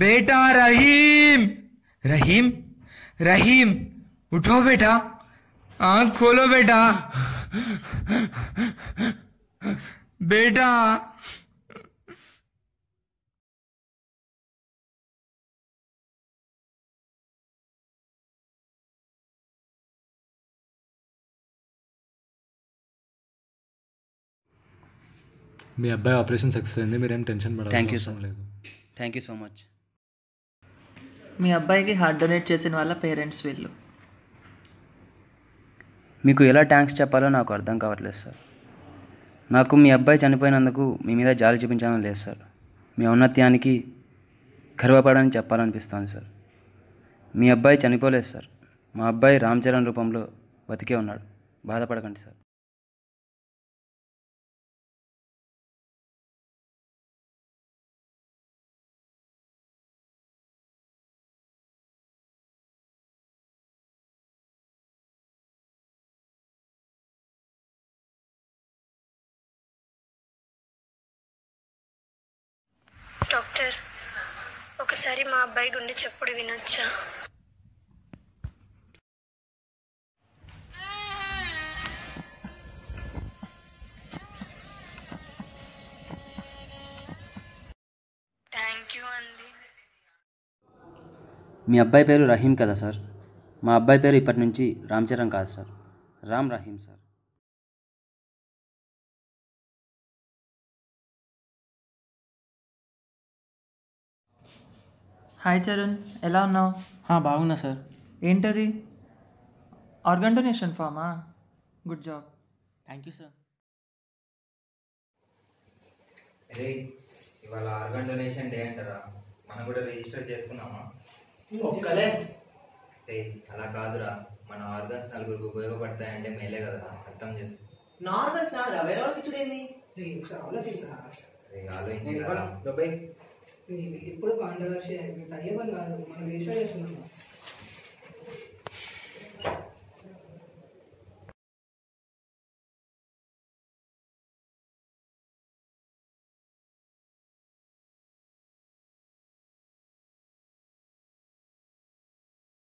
बेटा रहीम रहीम रहीम उठो बेटा आँख खोलो बेटा। बेटा మీ అబ్బాయి ఆపరేషన్ సక్సెస్ అయింది మీరేం టెన్షన్ పడాల్సిన you, అవసరం sir. లేదు. థ్యాంక్ యూ సో మచ్ మీ అబ్బాయికి హార్ట్ డొనేట్ చేసిన వాళ్ళ పేరెంట్స్ వీళ్ళు. మీకు ఎలా థ్యాంక్స్ చెప్పాలో నాకు అర్థం కావట్లేదు సార్ నాకు మీ అబ్బాయి చనిపోయినందుకు మీ మీద జాలి చూపించాలని లేదు సార్ మీ ఔన్నత్యానికి గర్వపడని చెప్పాలనిపిస్తుంది సార్ మీ అబ్బాయి చనిపోలేదు సార్ మా అబ్బాయి రామ్ చరణ్ రూపంలో బతికే ఉన్నాడు. బాధపడకండి సార్ ఒకసారి మా అబ్బాయి గుండె చప్పుడు వినొచ్చా? థ్యాంక్ యూ అండి మీ అబ్బాయి పేరు రహీం కదా సార్? మా అబ్బాయి పేరు ఇప్పటి నుంచి రామ్ చరణ్ కాదు sir. Ram Rahim sir. Hi Charan ఎలా ఉన్నావు? బాగున్నా సార్. ఏంటది? Organ donation Fama good job thank you sir రే ఇవాళ ఆర్గన్ డొనేషన్ డే అంటారా? మనం కూడా రిజిస్టర్ చేసుకున్నామా? ఒక్కలే. రే అలా కాదురా. మన ఆర్గన్స్ నలుగురికి ఉపయోగపడతాయంటే మేలే కదరా. అర్థం చేసుకో. Normal sir? వేరే వాళ్ళకి చూడండి ఒకసారి ఆలోచించరా? రే ఆలోచించి నేను కాంట్రవర్షియల్ దుబాయ్ ఇప్పుడు కాదు మనం రిజిస్టర్ చేస్తున్నాం